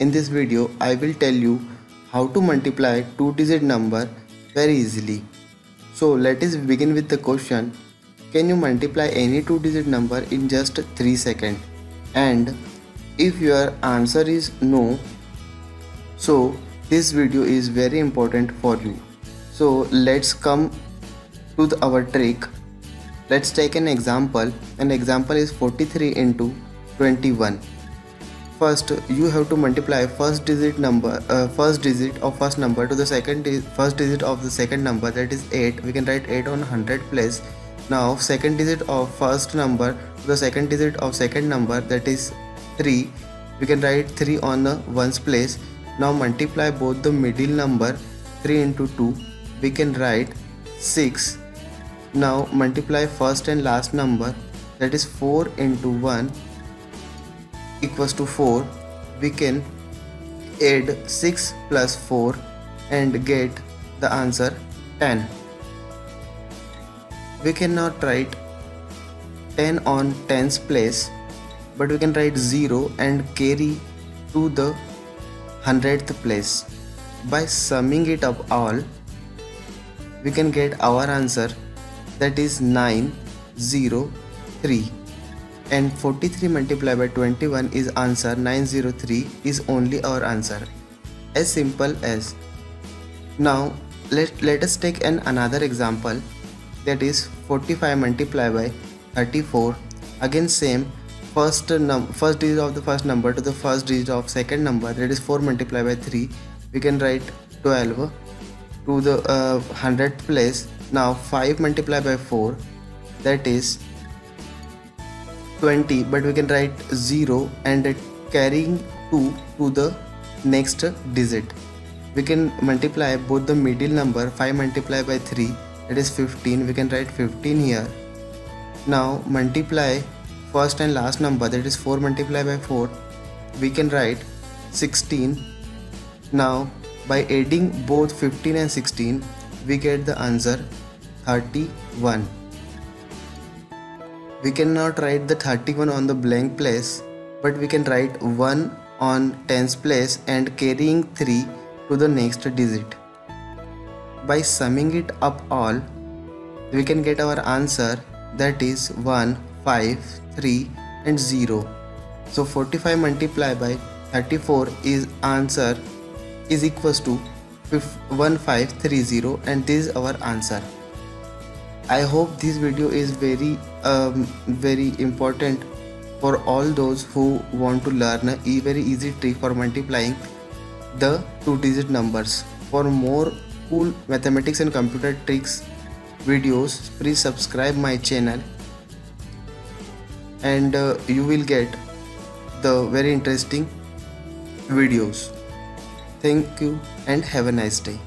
in this video I will tell you how to multiply two digit number very easily. So let us begin with the question can you multiply any two digit number in just 3 seconds? And if your answer is no so this video is very important for you. So let's come to our trick. Let's take an example. An example is 43 into 21 first you have to multiply first digit number uh, first digit of first number to the second di first digit of the second number that is 8 we can write 8 on 100 place now second digit of first number to the second digit of second number that is 3 we can write 3 on the ones place. Now multiply both the middle number 3 into 2 we can write 6 now multiply first and last number that is 4 into 1 equals to 4 we can add 6 plus 4 and get the answer 10 we cannot write 10 on tens place but we can write 0 and carry to the hundredth place. By summing it up all we can get our answer that is 903 and 43 multiplied by 21 is answer. 903 is only our answer. As simple as. Now let, let us take an another example. That is 45 multiplied by 34 again same. First num first digit of the first number to the first digit of second number. That is 4 multiplied by 3 we can write 12 to the uh, 100th place. Now 5 multiplied by 4 that is 20 but we can write 0 and carrying 2 to the next digit. We can multiply both the middle number 5 multiplied by 3 that is 15 we can write 15 here. Now multiply first and last number that is 4 multiplied by 4 we can write 16 now by adding both 15 and 16 we get the answer 31 we cannot write the 31 on the blank place but we can write 1 on tens place and carrying 3 to the next digit. By summing it up all we can get our answer that is 1 5 3 and 0 so 45 multiplied by 34 is answer is equals to 1530 and this is our answer i hope this video is very um, very important for all those who want to learn. A very easy trick for multiplying the two digit numbers. For more cool mathematics and computer tricks videos please subscribe my channel. And uh, you will get the very interesting videos. Thank you and have a nice day.